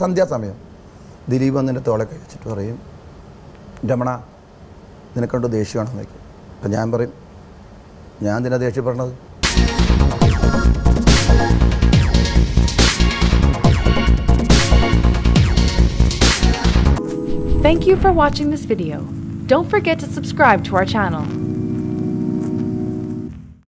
സന്ധ്യാസമയം ദിലീപ് വന്നിന്റെ തോളെ കഴിച്ചിട്ട് പറയും രമണ നിനക്കൊണ്ട് ദേഷ്യമാണെന്ന് വയ്ക്കും അപ്പം ഞാൻ പറയും ഞാൻ എന്തിനാ ദേഷ്യപ്പെടണത് Thank you for watching this video. Don't forget to subscribe to our channel.